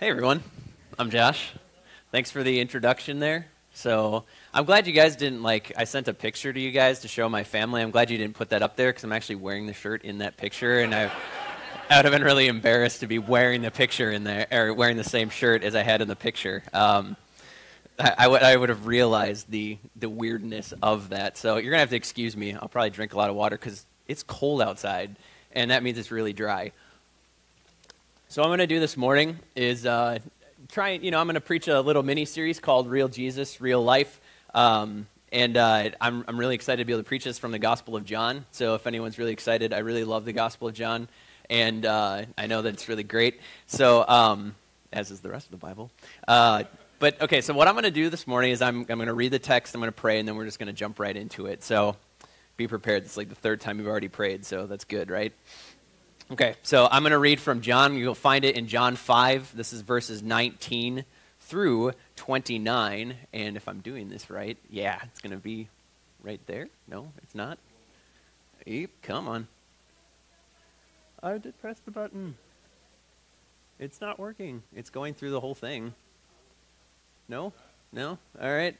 Hey everyone, I'm Josh. Thanks for the introduction there. So I'm glad you guys didn't like. I sent a picture to you guys to show my family. I'm glad you didn't put that up there because I'm actually wearing the shirt in that picture, and I, I would have been really embarrassed to be wearing the picture in there or wearing the same shirt as I had in the picture. Um, I, I, w- I would have realized the the weirdness of that. So you're gonna have to excuse me. I'll probably drink a lot of water because it's cold outside, and that means it's really dry. So I'm going to do this morning is uh, try, you know, I'm going to preach a little mini series called Real Jesus, Real Life. Um, and uh, I'm, I'm really excited to be able to preach this from the Gospel of John. So if anyone's really excited, I really love the Gospel of John. And uh, I know that it's really great. So, um, as is the rest of the Bible. Uh, but okay, so what I'm going to do this morning is I'm, I'm going to read the text, I'm going to pray, and then we're just going to jump right into it. So be prepared. It's like the third time you've already prayed, so that's good, right? Okay, so I'm going to read from John. You'll find it in John 5. This is verses 19 through 29. And if I'm doing this right, yeah, it's going to be right there. No, it's not. Eep, come on. I did press the button. It's not working. It's going through the whole thing. No? No? All right.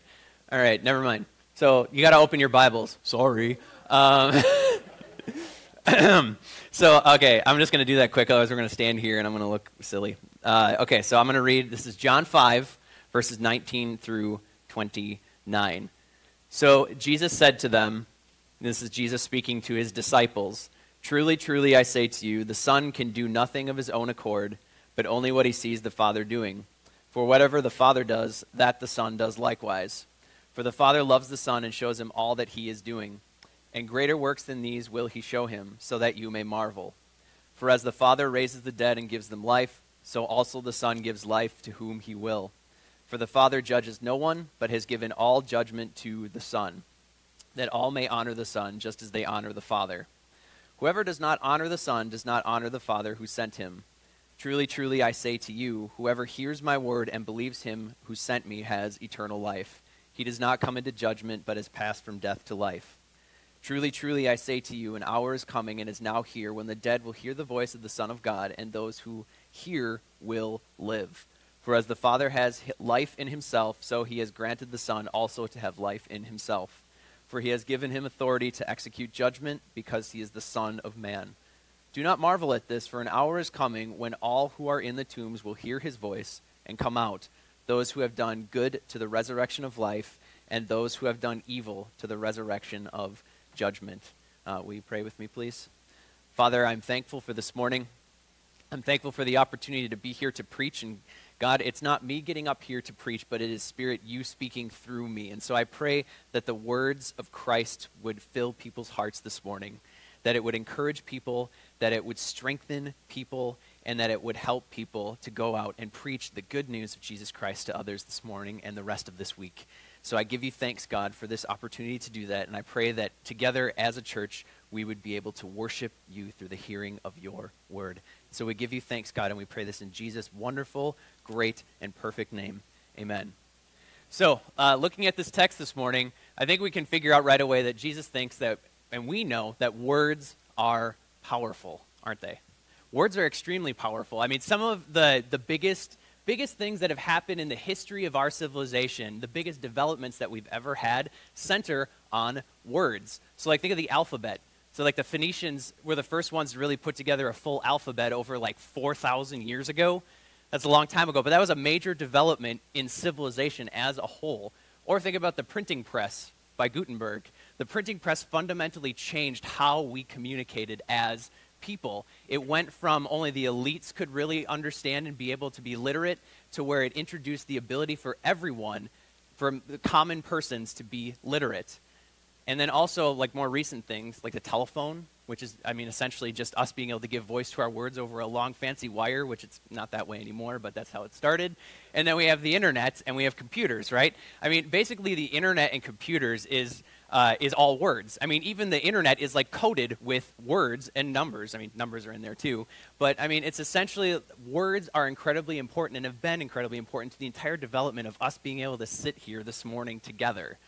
All right, never mind. So you got to open your Bibles. Sorry. Um, so, okay, I'm just going to do that quick. Otherwise, we're going to stand here and I'm going to look silly. Uh, okay, so I'm going to read. This is John 5, verses 19 through 29. So, Jesus said to them, this is Jesus speaking to his disciples Truly, truly, I say to you, the Son can do nothing of his own accord, but only what he sees the Father doing. For whatever the Father does, that the Son does likewise. For the Father loves the Son and shows him all that he is doing and greater works than these will he show him, so that you may marvel. For as the Father raises the dead and gives them life, so also the Son gives life to whom he will. For the Father judges no one, but has given all judgment to the Son, that all may honor the Son, just as they honor the Father. Whoever does not honor the Son does not honor the Father who sent him. Truly, truly, I say to you, whoever hears my word and believes him who sent me has eternal life. He does not come into judgment, but has passed from death to life. Truly, truly, I say to you, an hour is coming and is now here when the dead will hear the voice of the Son of God, and those who hear will live. For as the Father has life in himself, so he has granted the Son also to have life in himself. For he has given him authority to execute judgment, because he is the Son of Man. Do not marvel at this, for an hour is coming when all who are in the tombs will hear his voice and come out, those who have done good to the resurrection of life, and those who have done evil to the resurrection of judgment. Uh, will you pray with me, please? Father, I'm thankful for this morning. I'm thankful for the opportunity to be here to preach. And God, it's not me getting up here to preach, but it is Spirit, you speaking through me. And so I pray that the words of Christ would fill people's hearts this morning, that it would encourage people, that it would strengthen people, and that it would help people to go out and preach the good news of Jesus Christ to others this morning and the rest of this week. So I give you thanks, God, for this opportunity to do that. And I pray that together as a church, we would be able to worship you through the hearing of your word. So we give you thanks, God, and we pray this in Jesus' wonderful, great, and perfect name. Amen. So, uh, looking at this text this morning, I think we can figure out right away that Jesus thinks that, and we know that words are powerful, aren't they? Words are extremely powerful. I mean, some of the, the biggest biggest things that have happened in the history of our civilization, the biggest developments that we've ever had, center on words. So, like, think of the alphabet. So, like, the Phoenicians were the first ones to really put together a full alphabet over like 4,000 years ago. That's a long time ago, but that was a major development in civilization as a whole. Or think about the printing press by Gutenberg. The printing press fundamentally changed how we communicated as people. It went from only the elites could really understand and be able to be literate to where it introduced the ability for everyone, for the common persons, to be literate. And then also, like more recent things, like the telephone, which is, I mean, essentially just us being able to give voice to our words over a long, fancy wire, which it's not that way anymore, but that's how it started. And then we have the internet and we have computers, right? I mean, basically, the internet and computers is uh, is all words. I mean, even the internet is like coded with words and numbers. I mean, numbers are in there too. But I mean, it's essentially words are incredibly important and have been incredibly important to the entire development of us being able to sit here this morning together.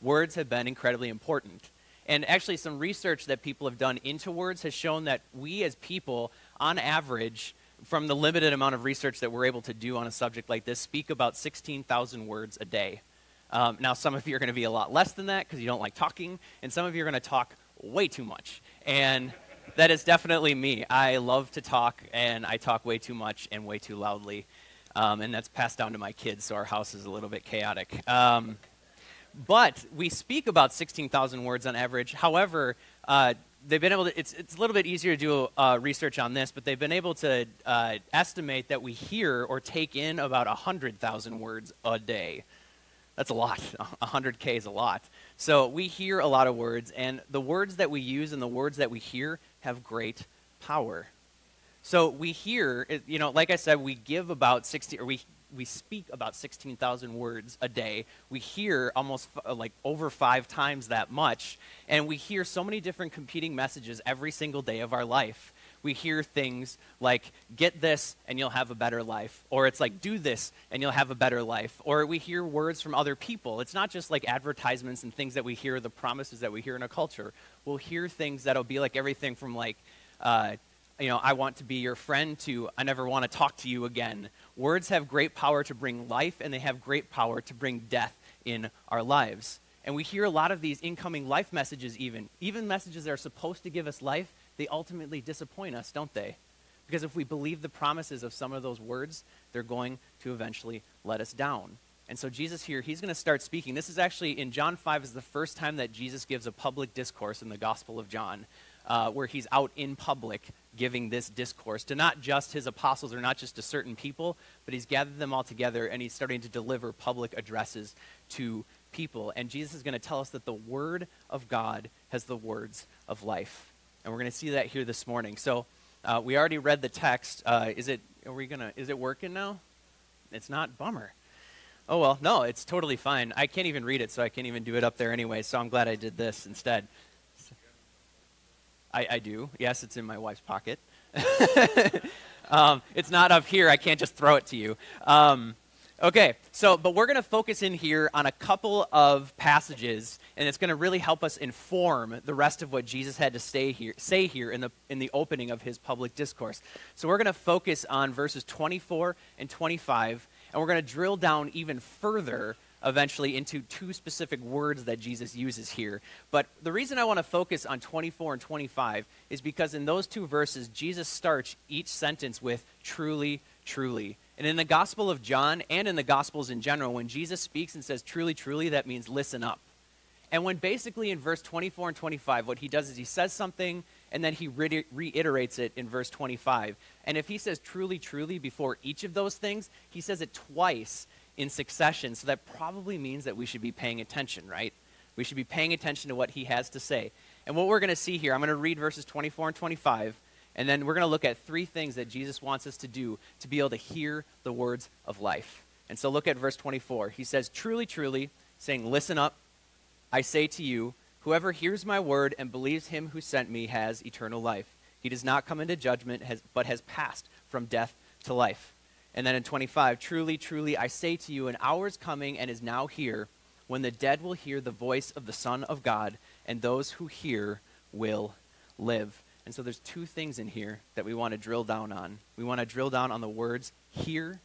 Words have been incredibly important. And actually, some research that people have done into words has shown that we as people, on average, from the limited amount of research that we're able to do on a subject like this, speak about 16,000 words a day. Um, now, some of you are going to be a lot less than that because you don't like talking, and some of you are going to talk way too much. And that is definitely me. I love to talk, and I talk way too much and way too loudly. Um, and that's passed down to my kids, so our house is a little bit chaotic. Um, but we speak about 16,000 words on average. However, uh, they've been able to, it's, it's a little bit easier to do uh, research on this, but they've been able to uh, estimate that we hear or take in about 100,000 words a day. That's a lot. 100K is a lot. So we hear a lot of words, and the words that we use and the words that we hear have great power. So we hear, you know, like I said, we give about 60, or we, we speak about 16,000 words a day. We hear almost uh, like over five times that much, and we hear so many different competing messages every single day of our life we hear things like, get this and you'll have a better life. Or it's like, do this and you'll have a better life. Or we hear words from other people. It's not just like advertisements and things that we hear, the promises that we hear in a culture. We'll hear things that'll be like everything from like, uh, you know, I want to be your friend to I never want to talk to you again. Words have great power to bring life and they have great power to bring death in our lives. And we hear a lot of these incoming life messages, even, even messages that are supposed to give us life, they ultimately disappoint us, don't they? Because if we believe the promises of some of those words, they're going to eventually let us down. And so Jesus here, he's going to start speaking. This is actually in John 5 is the first time that Jesus gives a public discourse in the Gospel of John, uh, where he's out in public giving this discourse to not just his apostles or not just to certain people, but he's gathered them all together and he's starting to deliver public addresses to people. And Jesus is going to tell us that the Word of God has the words of life. And we're going to see that here this morning. So uh, we already read the text. Uh, is it? Are we gonna? Is it working now? It's not. Bummer. Oh well, no, it's totally fine. I can't even read it, so I can't even do it up there anyway. So I'm glad I did this instead. I, I do. Yes, it's in my wife's pocket. um, it's not up here. I can't just throw it to you. Um, Okay, so, but we're going to focus in here on a couple of passages, and it's going to really help us inform the rest of what Jesus had to say here, say here in the, in the opening of his public discourse. So we're going to focus on verses 24 and 25, and we're going to drill down even further eventually into two specific words that Jesus uses here. But the reason I want to focus on 24 and 25 is because in those two verses, Jesus starts each sentence with truly, truly. And in the Gospel of John and in the Gospels in general, when Jesus speaks and says truly, truly, that means listen up. And when basically in verse 24 and 25, what he does is he says something and then he re- reiterates it in verse 25. And if he says truly, truly before each of those things, he says it twice in succession. So that probably means that we should be paying attention, right? We should be paying attention to what he has to say. And what we're going to see here, I'm going to read verses 24 and 25. And then we're going to look at three things that Jesus wants us to do to be able to hear the words of life. And so look at verse 24. He says, Truly, truly, saying, Listen up, I say to you, whoever hears my word and believes him who sent me has eternal life. He does not come into judgment, has, but has passed from death to life. And then in 25, Truly, truly, I say to you, an hour is coming and is now here when the dead will hear the voice of the Son of God, and those who hear will live. And so there's two things in here that we want to drill down on. We want to drill down on the words hear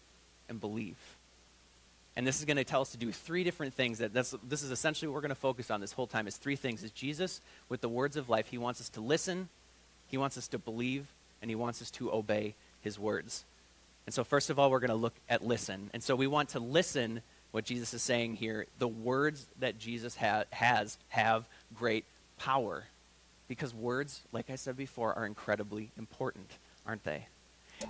and believe. And this is going to tell us to do three different things. That this is essentially what we're going to focus on this whole time is three things. Is Jesus, with the words of life, he wants us to listen, he wants us to believe, and he wants us to obey his words. And so first of all, we're going to look at listen. And so we want to listen what Jesus is saying here. The words that Jesus ha- has have great power. Because words, like I said before, are incredibly important, aren't they?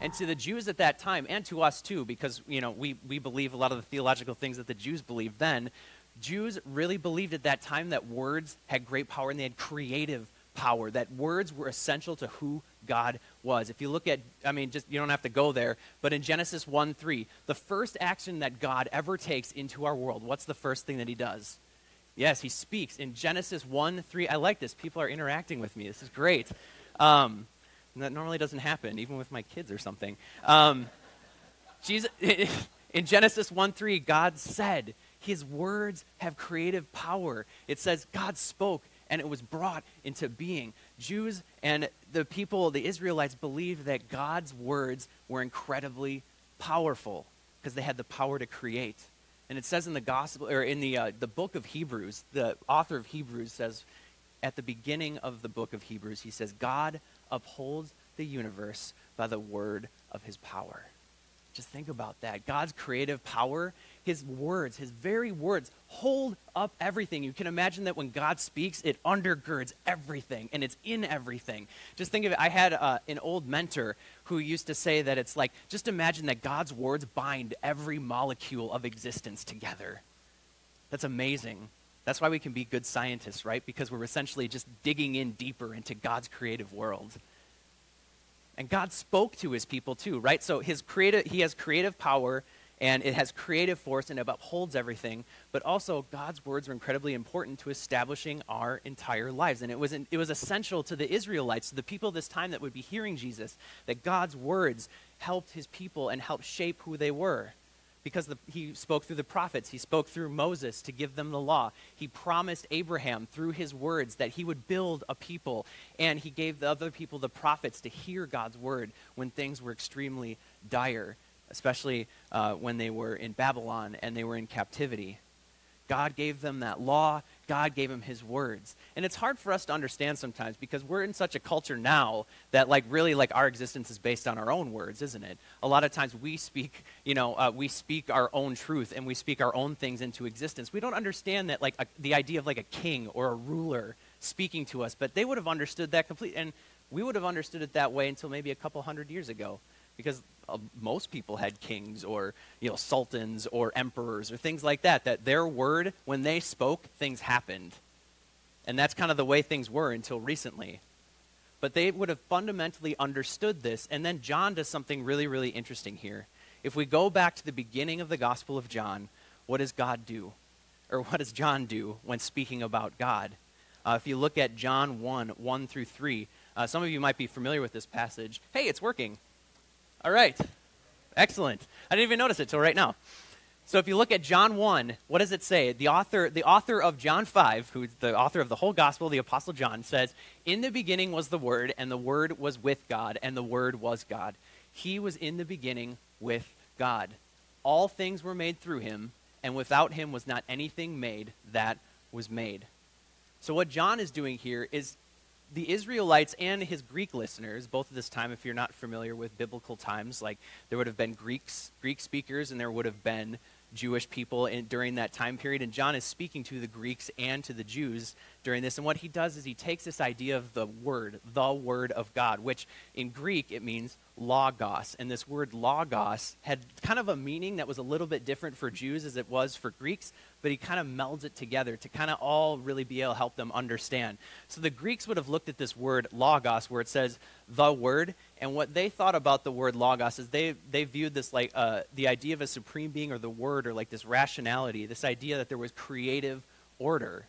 And to the Jews at that time, and to us too, because you know we, we believe a lot of the theological things that the Jews believed then, Jews really believed at that time that words had great power and they had creative power, that words were essential to who God was. If you look at, I mean, just you don't have to go there, but in Genesis 1 3, the first action that God ever takes into our world, what's the first thing that he does? Yes, he speaks in Genesis 1 3. I like this. People are interacting with me. This is great. Um, that normally doesn't happen, even with my kids or something. Um, Jesus, in Genesis 1 3, God said, His words have creative power. It says, God spoke, and it was brought into being. Jews and the people, the Israelites, believed that God's words were incredibly powerful because they had the power to create. And it says in the gospel or in the uh, the book of Hebrews, the author of Hebrews says at the beginning of the book of Hebrews, he says, God upholds the universe by the word of his power. Just think about that. God's creative power, his words, his very words hold up everything. You can imagine that when God speaks, it undergirds everything and it's in everything. Just think of it. I had uh, an old mentor who used to say that it's like, just imagine that God's words bind every molecule of existence together. That's amazing. That's why we can be good scientists, right? Because we're essentially just digging in deeper into God's creative world. And God spoke to his people too, right? So his creative, he has creative power and it has creative force and it upholds everything. But also, God's words are incredibly important to establishing our entire lives. And it was, it was essential to the Israelites, to the people this time that would be hearing Jesus, that God's words helped his people and helped shape who they were because the, he spoke through the prophets. He spoke through Moses to give them the law. He promised Abraham through his words that he would build a people. And he gave the other people, the prophets, to hear God's word when things were extremely dire, especially uh, when they were in Babylon and they were in captivity. God gave them that law. God gave them his words. And it's hard for us to understand sometimes because we're in such a culture now that like really like our existence is based on our own words, isn't it? A lot of times we speak, you know, uh, we speak our own truth and we speak our own things into existence. We don't understand that like a, the idea of like a king or a ruler speaking to us, but they would have understood that completely and we would have understood it that way until maybe a couple hundred years ago because uh, most people had kings or you know sultans or emperors or things like that that their word when they spoke things happened. And that's kind of the way things were until recently. But they would have fundamentally understood this. And then john does something really really interesting here. If we go back to the beginning of the gospel of john what does god do? Or what does john do when speaking about god? Uh, if you look at john 1 1 through 3 uh, some of you might be familiar with this passage. Hey it's working all right. Excellent. I didn't even notice it till right now. So if you look at John 1, what does it say? The author, the author of John 5, who's the author of the whole gospel, the apostle John, says, "In the beginning was the word, and the word was with God, and the word was God. He was in the beginning with God. All things were made through him, and without him was not anything made that was made." So what John is doing here is the Israelites and his Greek listeners, both at this time, if you're not familiar with biblical times, like there would have been Greeks, Greek speakers, and there would have been Jewish people in, during that time period. And John is speaking to the Greeks and to the Jews during this. And what he does is he takes this idea of the word, the word of God, which in Greek it means logos. And this word logos had kind of a meaning that was a little bit different for Jews as it was for Greeks, but he kind of melds it together to kind of all really be able to help them understand. So the Greeks would have looked at this word logos, where it says the word, and what they thought about the word logos is they, they viewed this like uh, the idea of a supreme being or the word or like this rationality, this idea that there was creative order.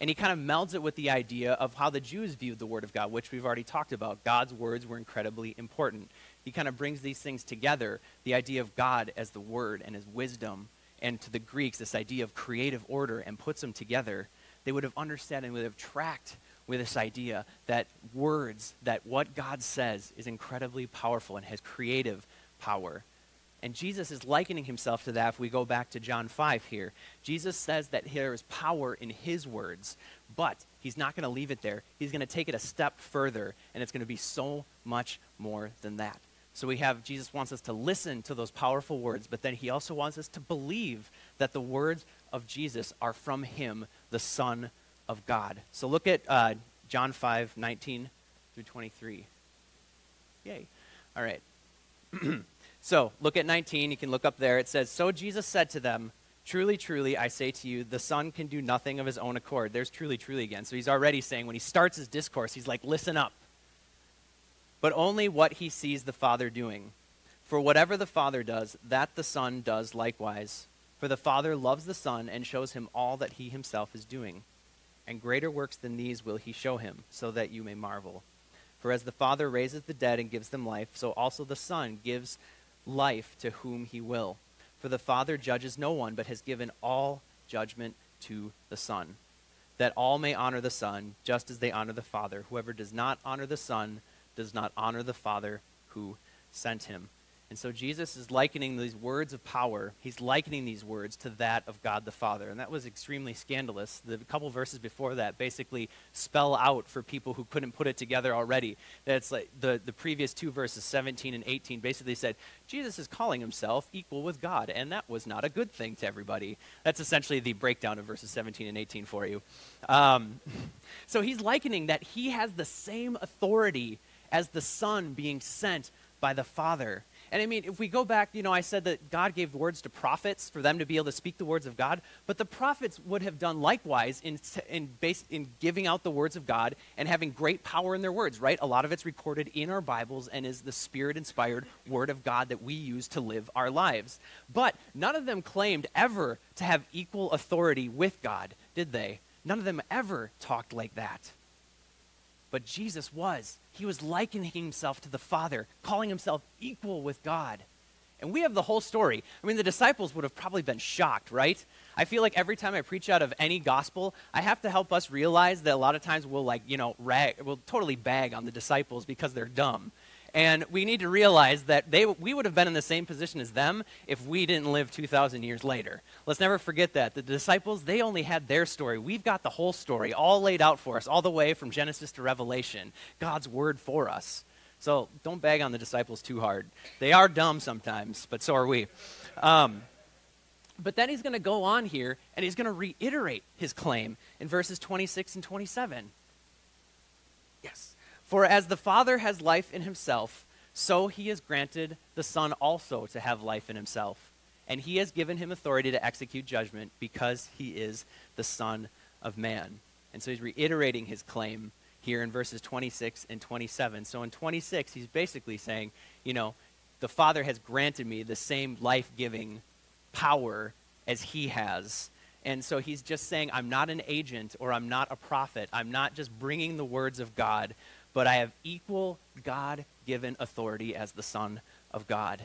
And he kind of melds it with the idea of how the Jews viewed the Word of God, which we've already talked about. God's words were incredibly important. He kind of brings these things together the idea of God as the Word and as wisdom, and to the Greeks, this idea of creative order, and puts them together. They would have understood and would have tracked with this idea that words, that what God says is incredibly powerful and has creative power. And Jesus is likening himself to that if we go back to John 5 here. Jesus says that there is power in his words, but he's not going to leave it there. He's going to take it a step further, and it's going to be so much more than that. So we have Jesus wants us to listen to those powerful words, but then he also wants us to believe that the words of Jesus are from him, the Son of God. So look at uh, John 5 19 through 23. Yay. All right. so look at 19. You can look up there. It says, So Jesus said to them, Truly, truly, I say to you, the Son can do nothing of his own accord. There's truly, truly again. So he's already saying, when he starts his discourse, he's like, Listen up. But only what he sees the Father doing. For whatever the Father does, that the Son does likewise. For the Father loves the Son and shows him all that he himself is doing and greater works than these will he show him, so that you may marvel. For as the Father raises the dead and gives them life, so also the Son gives life to whom he will. For the Father judges no one, but has given all judgment to the Son. that all may honor the Son, just as they honor the Father. Whoever does not honor the Son does not honor the Father who sent him. And so Jesus is likening these words of power, he's likening these words to that of God the Father. And that was extremely scandalous. The couple verses before that basically spell out for people who couldn't put it together already. That's like the, the previous two verses, 17 and 18, basically said, Jesus is calling himself equal with God. And that was not a good thing to everybody. That's essentially the breakdown of verses 17 and 18 for you. Um, so he's likening that he has the same authority as the Son being sent by the Father. And I mean, if we go back, you know, I said that God gave words to prophets for them to be able to speak the words of God, but the prophets would have done likewise in, in, base, in giving out the words of God and having great power in their words, right? A lot of it's recorded in our Bibles and is the spirit inspired word of God that we use to live our lives. But none of them claimed ever to have equal authority with God, did they? None of them ever talked like that. But Jesus was. He was likening himself to the Father, calling himself equal with God. And we have the whole story. I mean, the disciples would have probably been shocked, right? I feel like every time I preach out of any gospel, I have to help us realize that a lot of times we'll, like, you know, rag, we'll totally bag on the disciples because they're dumb. And we need to realize that they, we would have been in the same position as them if we didn't live 2,000 years later. Let's never forget that. The disciples, they only had their story. We've got the whole story all laid out for us, all the way from Genesis to Revelation. God's word for us. So don't bag on the disciples too hard. They are dumb sometimes, but so are we. Um, but then he's going to go on here and he's going to reiterate his claim in verses 26 and 27. Yes. For as the Father has life in himself, so he has granted the Son also to have life in himself. And he has given him authority to execute judgment because he is the Son of Man. And so he's reiterating his claim here in verses 26 and 27. So in 26, he's basically saying, you know, the Father has granted me the same life giving power as he has. And so he's just saying, I'm not an agent or I'm not a prophet. I'm not just bringing the words of God, but I have equal God given authority as the Son of God.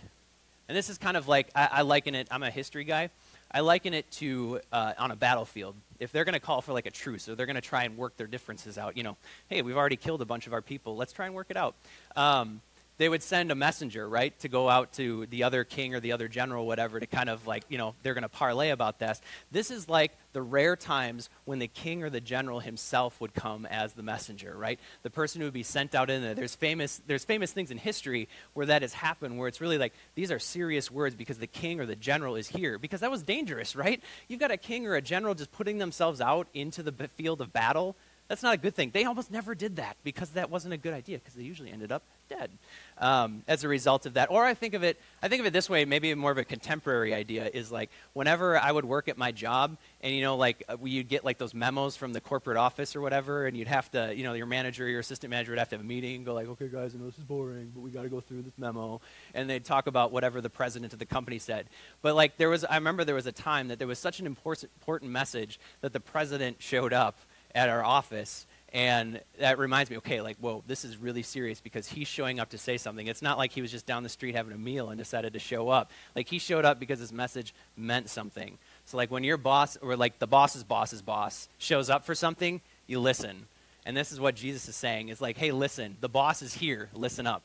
And this is kind of like, I, I liken it, I'm a history guy. I liken it to uh, on a battlefield. If they're going to call for like a truce or they're going to try and work their differences out, you know, hey, we've already killed a bunch of our people. Let's try and work it out. Um, they would send a messenger, right, to go out to the other king or the other general, whatever, to kind of like, you know, they're going to parlay about this. This is like the rare times when the king or the general himself would come as the messenger, right? The person who would be sent out in there. There's famous, there's famous things in history where that has happened, where it's really like, these are serious words because the king or the general is here. Because that was dangerous, right? You've got a king or a general just putting themselves out into the field of battle. That's not a good thing. They almost never did that because that wasn't a good idea because they usually ended up dead um, as a result of that. Or I think of it, I think of it this way. Maybe more of a contemporary idea is like whenever I would work at my job, and you know, like uh, you'd get like those memos from the corporate office or whatever, and you'd have to, you know, your manager, your assistant manager would have to have a meeting and go like, okay, guys, I know this is boring, but we got to go through this memo, and they'd talk about whatever the president of the company said. But like there was, I remember there was a time that there was such an important important message that the president showed up at our office and that reminds me, okay, like, whoa, this is really serious because he's showing up to say something. It's not like he was just down the street having a meal and decided to show up. Like, he showed up because his message meant something. So, like, when your boss, or like the boss's boss's boss, shows up for something, you listen. And this is what Jesus is saying is like, hey, listen, the boss is here, listen up.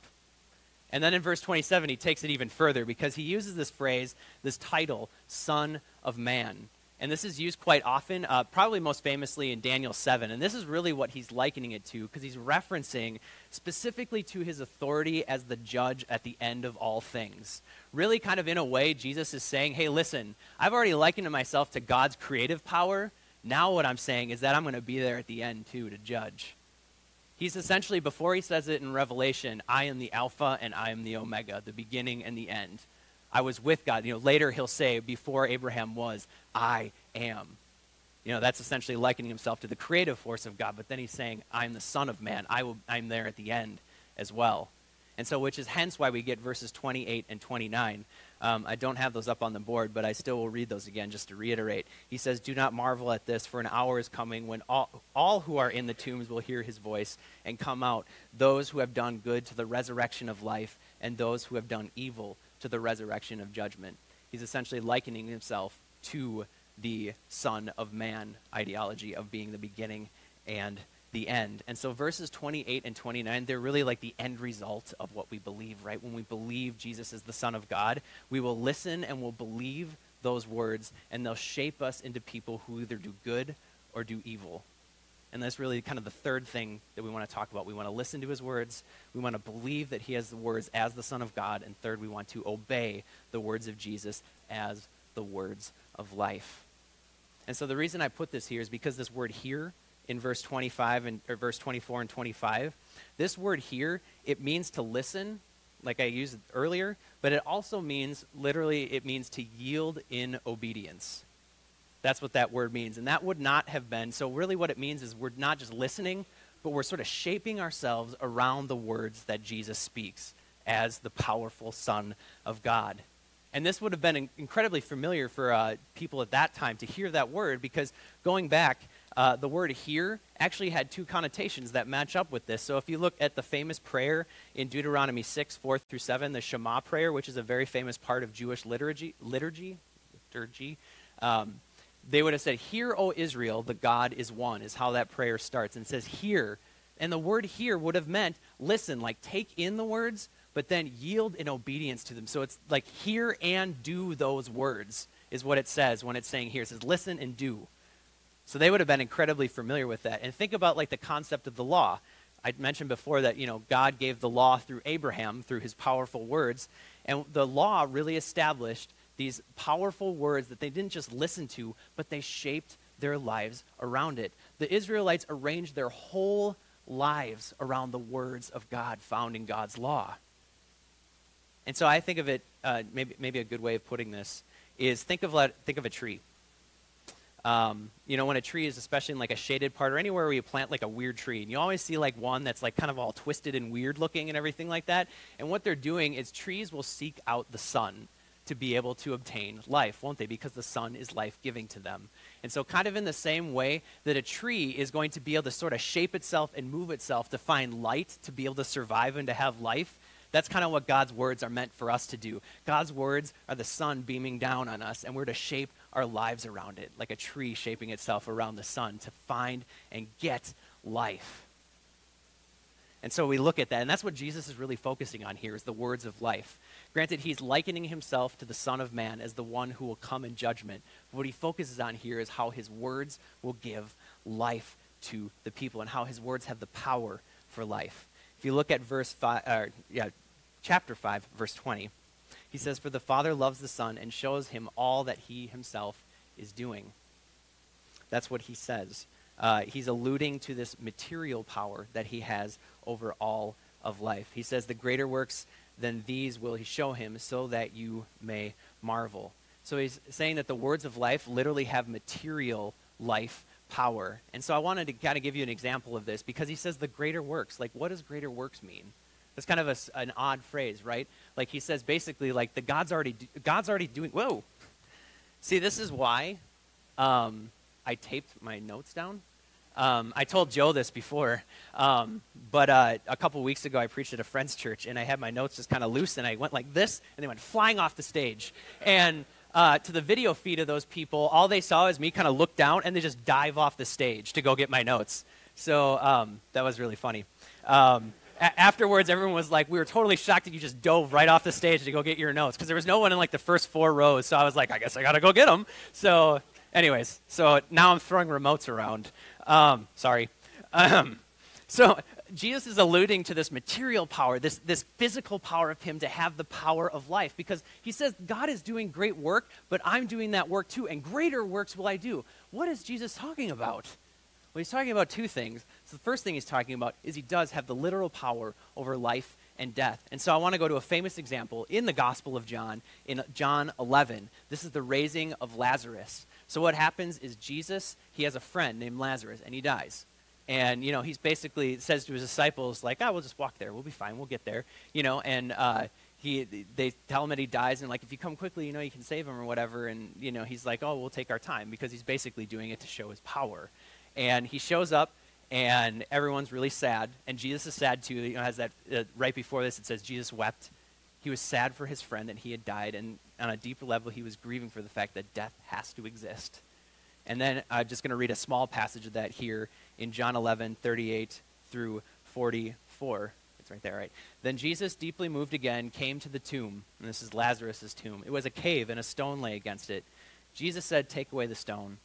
And then in verse 27, he takes it even further because he uses this phrase, this title, Son of Man. And this is used quite often, uh, probably most famously in Daniel 7. And this is really what he's likening it to, because he's referencing specifically to his authority as the judge at the end of all things. Really, kind of in a way, Jesus is saying, hey, listen, I've already likened myself to God's creative power. Now, what I'm saying is that I'm going to be there at the end, too, to judge. He's essentially, before he says it in Revelation, I am the Alpha and I am the Omega, the beginning and the end. I was with God. You know, later he'll say, before Abraham was, I am. You know, that's essentially likening himself to the creative force of God, but then he's saying, I'm the Son of Man. I will, I'm there at the end as well. And so, which is hence why we get verses 28 and 29. Um, I don't have those up on the board, but I still will read those again just to reiterate. He says, Do not marvel at this, for an hour is coming when all, all who are in the tombs will hear his voice and come out, those who have done good to the resurrection of life, and those who have done evil to the resurrection of judgment. He's essentially likening himself to the Son of Man ideology of being the beginning and the end. And so verses 28 and 29, they're really like the end result of what we believe, right? When we believe Jesus is the Son of God, we will listen and we'll believe those words, and they'll shape us into people who either do good or do evil. And that's really kind of the third thing that we want to talk about. We want to listen to his words. We want to believe that he has the words as the Son of God. And third, we want to obey the words of Jesus as the words of life. And so the reason I put this here is because this word here in verse 25 and or verse 24 and 25, this word here, it means to listen, like I used earlier, but it also means literally it means to yield in obedience. That's what that word means. And that would not have been. So, really, what it means is we're not just listening, but we're sort of shaping ourselves around the words that Jesus speaks as the powerful Son of God. And this would have been incredibly familiar for uh, people at that time to hear that word because going back, uh, the word here actually had two connotations that match up with this. So if you look at the famous prayer in Deuteronomy 6, 4 through 7, the Shema prayer, which is a very famous part of Jewish liturgy, liturgy, liturgy um, they would have said, Hear, O Israel, the God is one, is how that prayer starts. And says, Hear. And the word here would have meant listen, like take in the words, but then yield in obedience to them. So it's like hear and do those words, is what it says when it's saying here. It says listen and do. So they would have been incredibly familiar with that. And think about like the concept of the law. I mentioned before that, you know, God gave the law through Abraham, through his powerful words. And the law really established these powerful words that they didn't just listen to, but they shaped their lives around it. The Israelites arranged their whole lives around the words of God found in God's law. And so I think of it, uh, maybe, maybe a good way of putting this is think of, think of a tree. Um, you know, when a tree is especially in like a shaded part or anywhere where you plant like a weird tree, and you always see like one that's like kind of all twisted and weird looking and everything like that. And what they're doing is trees will seek out the sun to be able to obtain life, won't they? Because the sun is life giving to them. And so, kind of in the same way that a tree is going to be able to sort of shape itself and move itself to find light, to be able to survive and to have life, that's kind of what God's words are meant for us to do. God's words are the sun beaming down on us, and we're to shape our lives around it, like a tree shaping itself around the sun to find and get life. And so we look at that, and that's what Jesus is really focusing on here is the words of life. Granted, he's likening himself to the Son of Man as the one who will come in judgment. What he focuses on here is how his words will give life to the people and how his words have the power for life. If you look at verse five, uh, yeah, chapter 5, verse 20, he says, For the Father loves the Son and shows him all that he himself is doing. That's what he says. Uh, he's alluding to this material power that he has over all of life. He says, The greater works than these will he show him, so that you may marvel. So he's saying that the words of life literally have material life power. And so I wanted to kind of give you an example of this because he says the greater works. Like, what does greater works mean? That's kind of a, an odd phrase, right? Like he says basically, like the God's already God's already doing. Whoa, see, this is why um, I taped my notes down um, I told Joe this before, um, but uh, a couple weeks ago I preached at a friend's church, and I had my notes just kind of loose, and I went like this, and they went flying off the stage. And uh, to the video feed of those people, all they saw is me kind of look down, and they just dive off the stage to go get my notes. So um, that was really funny. Um, a- afterwards, everyone was like, "We were totally shocked that you just dove right off the stage to go get your notes," because there was no one in like the first four rows. So I was like, "I guess I got to go get them." So anyways, so now I'm throwing remotes around. Um, sorry. Um, so Jesus is alluding to this material power, this, this physical power of him to have the power of life, because he says, God is doing great work, but I'm doing that work too, and greater works will I do. What is Jesus talking about? Well, he's talking about two things. So the first thing he's talking about is he does have the literal power over life and death. And so I want to go to a famous example in the Gospel of John, in John 11. This is the raising of Lazarus. So what happens is Jesus, he has a friend named Lazarus, and he dies. And, you know, he's basically says to his disciples, like, oh, we'll just walk there. We'll be fine. We'll get there. You know, and uh, he, they tell him that he dies, and, like, if you come quickly, you know, you can save him or whatever. And, you know, he's like, oh, we'll take our time because he's basically doing it to show his power. And he shows up, and everyone's really sad. And Jesus is sad, too. You know, has that, uh, right before this, it says Jesus wept. He was sad for his friend that he had died, and on a deeper level, he was grieving for the fact that death has to exist. And then I'm just going to read a small passage of that here in John 11, 38 through 44. It's right there, right? Then Jesus, deeply moved again, came to the tomb. And this is Lazarus' tomb. It was a cave, and a stone lay against it. Jesus said, Take away the stone.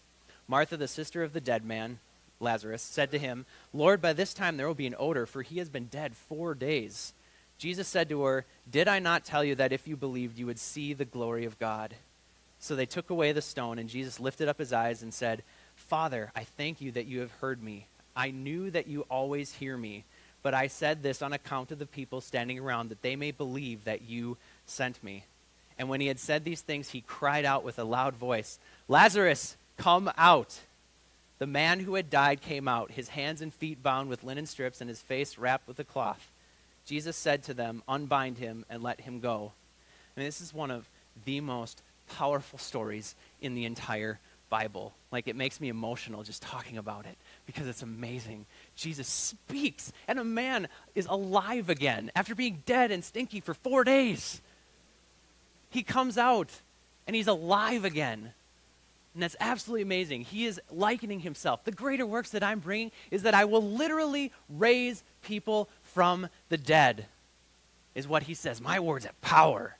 Martha, the sister of the dead man, Lazarus, said to him, Lord, by this time there will be an odor, for he has been dead four days. Jesus said to her, Did I not tell you that if you believed, you would see the glory of God? So they took away the stone, and Jesus lifted up his eyes and said, Father, I thank you that you have heard me. I knew that you always hear me, but I said this on account of the people standing around, that they may believe that you sent me. And when he had said these things, he cried out with a loud voice, Lazarus, come out. The man who had died came out, his hands and feet bound with linen strips and his face wrapped with a cloth. Jesus said to them, Unbind him and let him go. I mean, this is one of the most powerful stories in the entire Bible. Like, it makes me emotional just talking about it because it's amazing. Jesus speaks, and a man is alive again after being dead and stinky for four days. He comes out, and he's alive again. And that's absolutely amazing. He is likening himself. The greater works that I'm bringing is that I will literally raise people from the dead, is what he says. My words have power.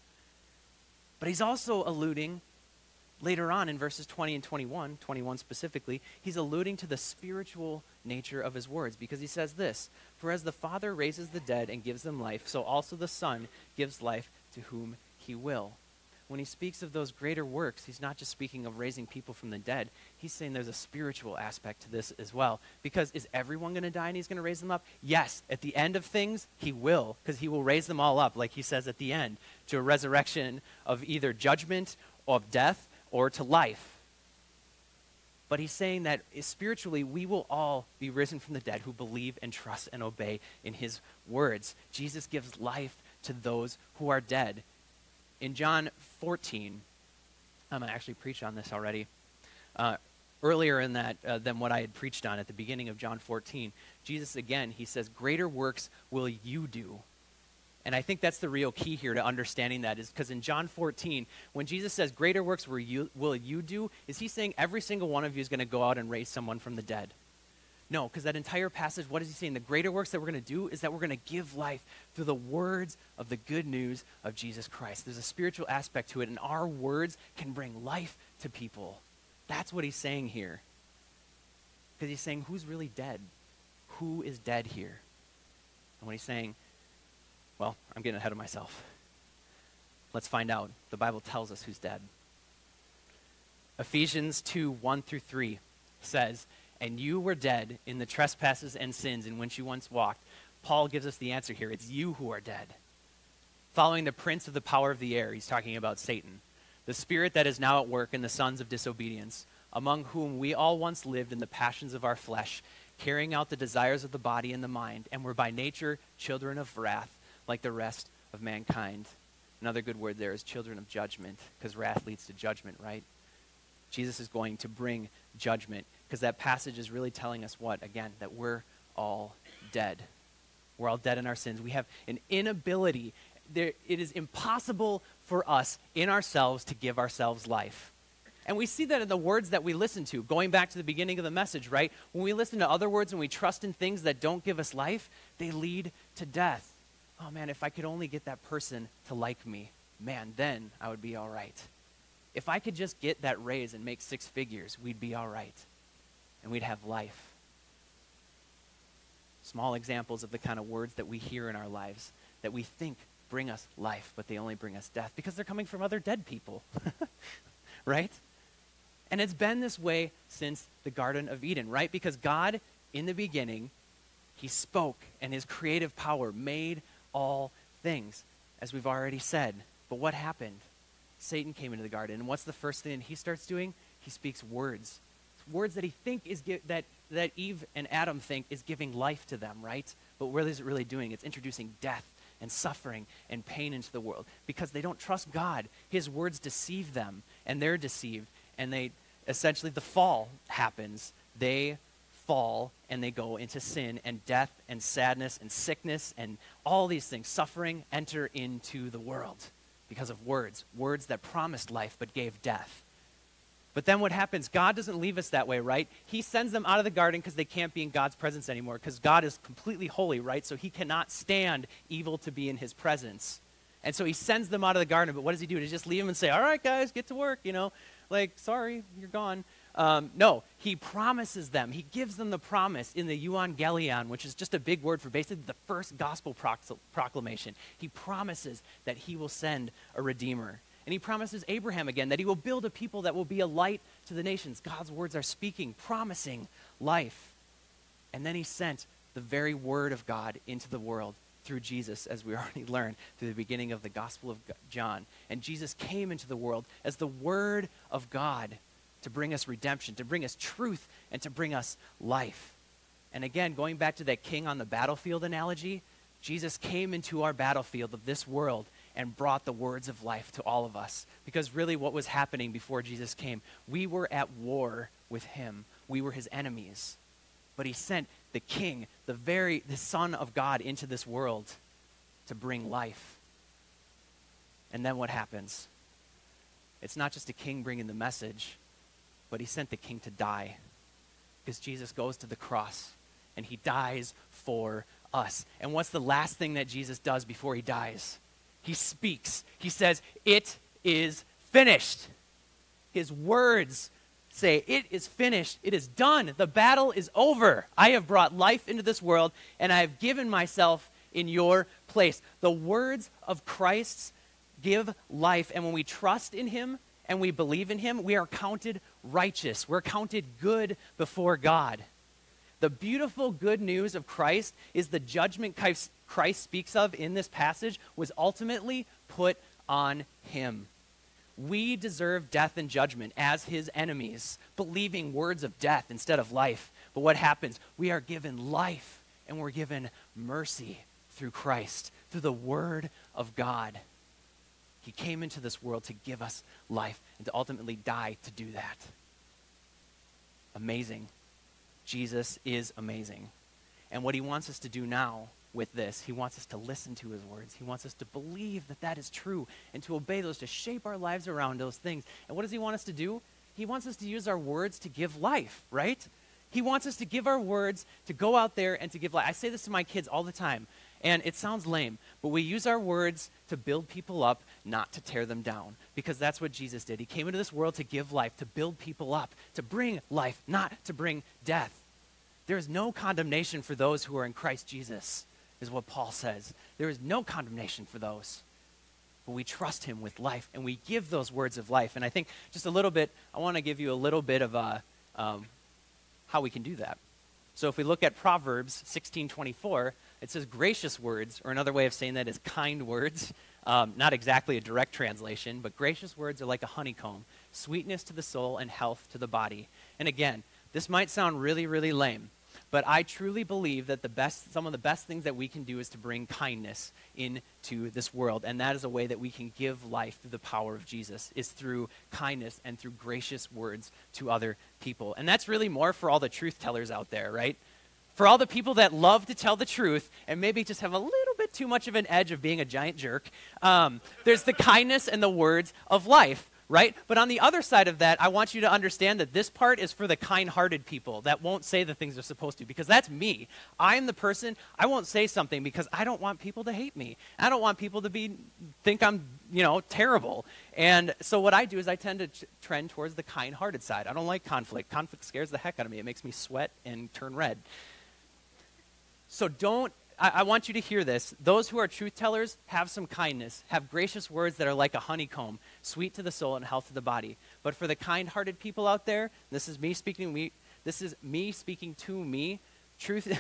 But he's also alluding later on in verses 20 and 21, 21 specifically, he's alluding to the spiritual nature of his words because he says this For as the Father raises the dead and gives them life, so also the Son gives life to whom he will when he speaks of those greater works, he's not just speaking of raising people from the dead. He's saying there's a spiritual aspect to this as well. Because is everyone going to die and he's going to raise them up? Yes. At the end of things, he will, because he will raise them all up, like he says at the end, to a resurrection of either judgment, of death, or to life. But he's saying that spiritually, we will all be risen from the dead who believe and trust and obey in his words. Jesus gives life to those who are dead in John 14, I'm going to actually preach on this already. Uh, earlier in that uh, than what I had preached on at the beginning of John 14, Jesus again, he says, Greater works will you do. And I think that's the real key here to understanding that is because in John 14, when Jesus says, Greater works will you, will you do, is he saying every single one of you is going to go out and raise someone from the dead? No, because that entire passage, what is he saying? The greater works that we're going to do is that we're going to give life through the words of the good news of Jesus Christ. There's a spiritual aspect to it, and our words can bring life to people. That's what he's saying here. Because he's saying, who's really dead? Who is dead here? And when he's saying, well, I'm getting ahead of myself. Let's find out. The Bible tells us who's dead. Ephesians 2 1 through 3 says, and you were dead in the trespasses and sins in which you once walked. Paul gives us the answer here. It's you who are dead. Following the prince of the power of the air, he's talking about Satan, the spirit that is now at work in the sons of disobedience, among whom we all once lived in the passions of our flesh, carrying out the desires of the body and the mind, and were by nature children of wrath, like the rest of mankind. Another good word there is children of judgment, because wrath leads to judgment, right? Jesus is going to bring judgment because that passage is really telling us what? Again, that we're all dead. We're all dead in our sins. We have an inability. There, it is impossible for us in ourselves to give ourselves life. And we see that in the words that we listen to, going back to the beginning of the message, right? When we listen to other words and we trust in things that don't give us life, they lead to death. Oh man, if I could only get that person to like me, man, then I would be all right. If I could just get that raise and make six figures, we'd be all right and we'd have life. Small examples of the kind of words that we hear in our lives that we think bring us life, but they only bring us death because they're coming from other dead people. right? And it's been this way since the Garden of Eden, right? Because God, in the beginning, He spoke, and His creative power made all things, as we've already said. But what happened? Satan came into the garden, and what's the first thing he starts doing? He speaks words words that he think is gi- that that Eve and Adam think is giving life to them, right? But what is it really doing? It's introducing death and suffering and pain into the world because they don't trust God. His words deceive them, and they're deceived, and they essentially the fall happens. They fall and they go into sin and death and sadness and sickness and all these things suffering enter into the world because of words words that promised life but gave death But then what happens? God doesn't leave us that way, right? He sends them out of the garden because they can't be in God's presence anymore, because God is completely holy, right? So he cannot stand evil to be in his presence. And so he sends them out of the garden. But what does he do? He just leave them and say, all right, guys, get to work, you know? Like, sorry, you're gone. Um, no, he promises them. He gives them the promise in the euangelion, which is just a big word for basically the first gospel proclamation. He promises that he will send a redeemer. And he promises Abraham again that he will build a people that will be a light to the nations. God's words are speaking, promising life. And then he sent the very word of God into the world through Jesus, as we already learned through the beginning of the Gospel of John. And Jesus came into the world as the Word of God to bring us redemption, to bring us truth, and to bring us life. And again, going back to that king on the battlefield analogy, Jesus came into our battlefield of this world and brought the words of life to all of us. Because really, what was happening before Jesus came? We were at war with him, we were his enemies. But he sent the king, the very the son of God into this world to bring life. And then what happens? It's not just a king bringing the message, but he sent the king to die. Because Jesus goes to the cross and he dies for us. And what's the last thing that Jesus does before he dies? He speaks. He says, It is finished. His words say, It is finished. It is done. The battle is over. I have brought life into this world, and I have given myself in your place. The words of Christ give life, and when we trust in him and we believe in him, we are counted righteous. We're counted good before God. The beautiful good news of Christ is the judgment Christ speaks of in this passage was ultimately put on him. We deserve death and judgment as his enemies, believing words of death instead of life. But what happens? We are given life and we're given mercy through Christ, through the Word of God. He came into this world to give us life and to ultimately die to do that. Amazing. Jesus is amazing. And what he wants us to do now with this, he wants us to listen to his words. He wants us to believe that that is true and to obey those, to shape our lives around those things. And what does he want us to do? He wants us to use our words to give life, right? He wants us to give our words to go out there and to give life. I say this to my kids all the time, and it sounds lame, but we use our words to build people up, not to tear them down, because that's what Jesus did. He came into this world to give life, to build people up, to bring life, not to bring death. There is no condemnation for those who are in Christ Jesus, is what Paul says. There is no condemnation for those. But we trust him with life, and we give those words of life. And I think just a little bit, I want to give you a little bit of a, um, how we can do that. So if we look at Proverbs 16:24, it says gracious words, or another way of saying that is kind words. Um, not exactly a direct translation, but gracious words are like a honeycomb, sweetness to the soul and health to the body. And again, this might sound really, really lame, but I truly believe that the best, some of the best things that we can do is to bring kindness into this world. And that is a way that we can give life through the power of Jesus, is through kindness and through gracious words to other people. And that's really more for all the truth tellers out there, right? For all the people that love to tell the truth and maybe just have a little bit too much of an edge of being a giant jerk, um, there's the kindness and the words of life right? But on the other side of that, I want you to understand that this part is for the kind hearted people that won't say the things they're supposed to, because that's me. I'm the person, I won't say something because I don't want people to hate me. I don't want people to be, think I'm, you know, terrible. And so what I do is I tend to ch- trend towards the kind hearted side. I don't like conflict. Conflict scares the heck out of me, it makes me sweat and turn red. So don't I, I, want you to hear this. Those who are truth tellers have some kindness, have gracious words that are like a honeycomb, sweet to the soul and health to the body. But for the kind-hearted people out there, this is me speaking. Me, this is me speaking to me. Truth.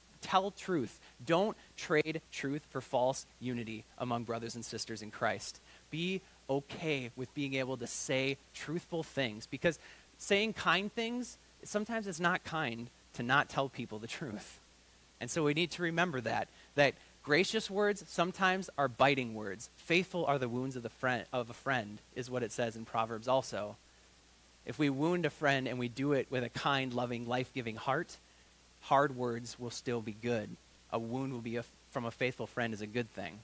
tell truth. Don't trade truth for false unity among brothers and sisters in Christ. Be okay with being able to say truthful things because saying kind things sometimes it's not kind to not tell people the truth. And so we need to remember that, that gracious words sometimes are biting words. Faithful are the wounds of, the friend, of a friend, is what it says in Proverbs also. If we wound a friend and we do it with a kind, loving, life giving heart, hard words will still be good. A wound will be a, from a faithful friend is a good thing.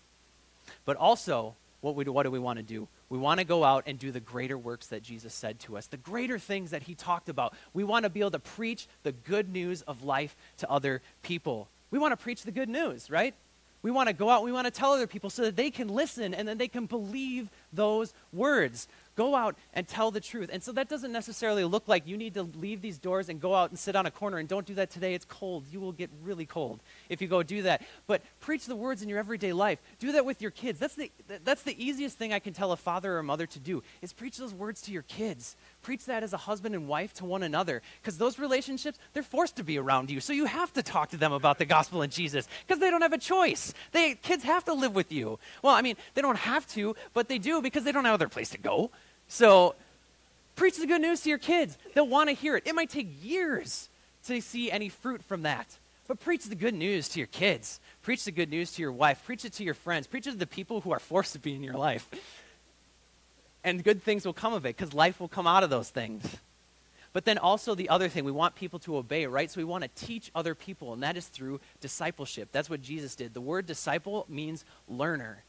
But also, what, we, what do we want to do? We want to go out and do the greater works that Jesus said to us, the greater things that he talked about. We want to be able to preach the good news of life to other people. We want to preach the good news, right? We want to go out, we want to tell other people so that they can listen and then they can believe those words. Go out and tell the truth. And so that doesn't necessarily look like you need to leave these doors and go out and sit on a corner and don't do that today. It's cold. You will get really cold if you go do that. But preach the words in your everyday life. Do that with your kids. That's the, that's the easiest thing I can tell a father or a mother to do is preach those words to your kids. Preach that as a husband and wife to one another because those relationships, they're forced to be around you. So you have to talk to them about the gospel and Jesus because they don't have a choice. They, kids have to live with you. Well, I mean, they don't have to, but they do because they don't have other place to go. So preach the good news to your kids. They'll want to hear it. It might take years to see any fruit from that. But preach the good news to your kids. Preach the good news to your wife. Preach it to your friends. Preach it to the people who are forced to be in your life. And good things will come of it because life will come out of those things. But then also the other thing, we want people to obey, right? So we want to teach other people, and that is through discipleship. That's what Jesus did. The word disciple means learner.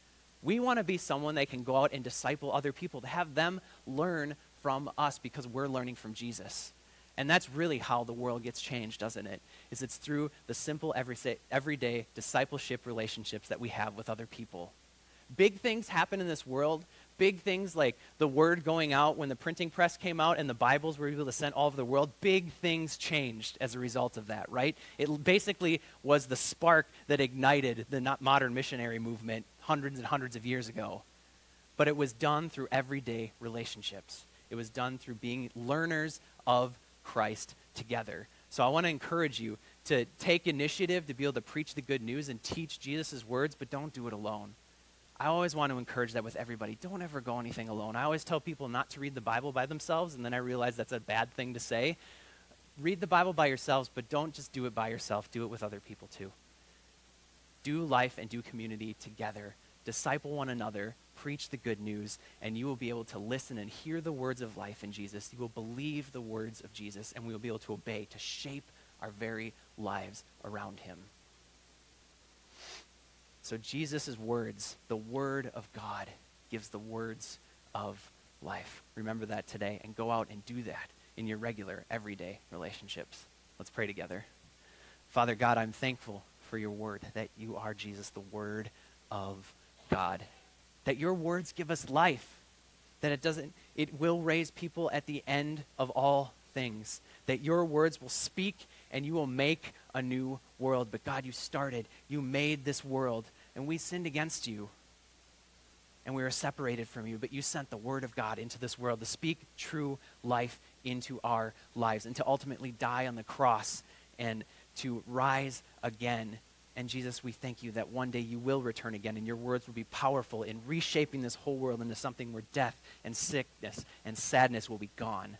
We want to be someone that can go out and disciple other people, to have them learn from us because we're learning from Jesus. And that's really how the world gets changed, doesn't it? Is it's through the simple everyday, everyday discipleship relationships that we have with other people. Big things happen in this world. Big things like the word going out when the printing press came out and the Bibles were able to send all over the world. Big things changed as a result of that, right? It basically was the spark that ignited the not modern missionary movement hundreds and hundreds of years ago. But it was done through everyday relationships. It was done through being learners of Christ together. So I want to encourage you to take initiative to be able to preach the good news and teach Jesus' words, but don't do it alone. I always want to encourage that with everybody. Don't ever go anything alone. I always tell people not to read the Bible by themselves, and then I realize that's a bad thing to say. Read the Bible by yourselves, but don't just do it by yourself. Do it with other people too do life and do community together. Disciple one another, preach the good news, and you will be able to listen and hear the words of life in Jesus. You will believe the words of Jesus, and we will be able to obey to shape our very lives around him. So, Jesus' words, the word of God, gives the words of life. Remember that today and go out and do that in your regular, everyday relationships. Let's pray together. Father God, I'm thankful for your word, that you are, Jesus, the word of God. That your words give us life, that it doesn't, it will raise people at the end of all things. That your words will speak and you will make a new world. But God, you started, you made this world, and we sinned against you. And we were separated from you, but you sent the word of God into this world to speak true life into our lives and to ultimately die on the cross and to rise again. And Jesus, we thank you that one day you will return again and your words will be powerful in reshaping this whole world into something where death and sickness and sadness will be gone.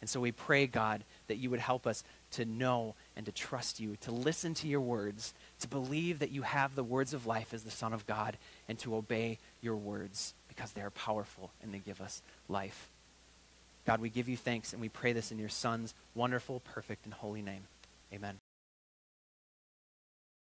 And so we pray, God, that you would help us to know and to trust you, to listen to your words, to believe that you have the words of life as the Son of God, and to obey your words because they are powerful and they give us life. God, we give you thanks and we pray this in your Son's wonderful, perfect, and holy name. Amen.